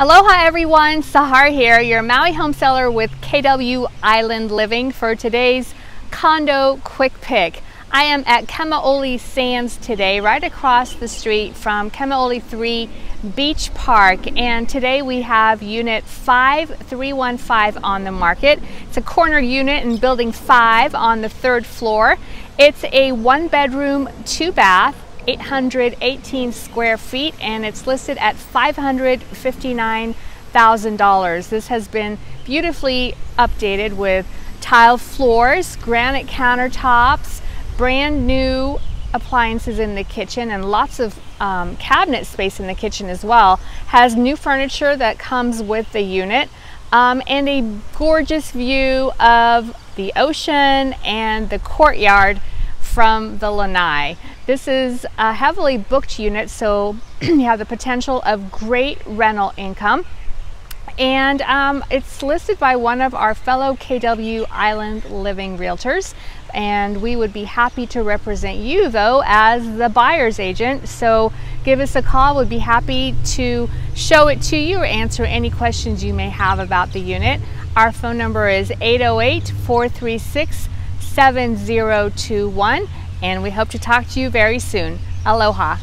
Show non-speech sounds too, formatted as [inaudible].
Aloha everyone, Sahar here, your Maui home seller with KW Island Living for today's condo quick pick. I am at Kamaole Sands today, right across the street from Kamaole 3 Beach Park. And today we have unit 5315 on the market. It's a corner unit in building 5 on the third floor. It's a one bedroom, two bath, 818 square feet and it's listed at $559,000. This has been beautifully updated with tile floors, granite countertops, brand new appliances in the kitchen and lots of um, cabinet space in the kitchen as well. Has new furniture that comes with the unit um, and a gorgeous view of the ocean and the courtyard from the lanai. This is a heavily booked unit, so [clears throat] you have the potential of great rental income. And um, it's listed by one of our fellow KW Island Living Realtors. And we would be happy to represent you, though, as the buyer's agent. So give us a call. We'd be happy to show it to you or answer any questions you may have about the unit. Our phone number is 808 436 7021 and we hope to talk to you very soon. Aloha.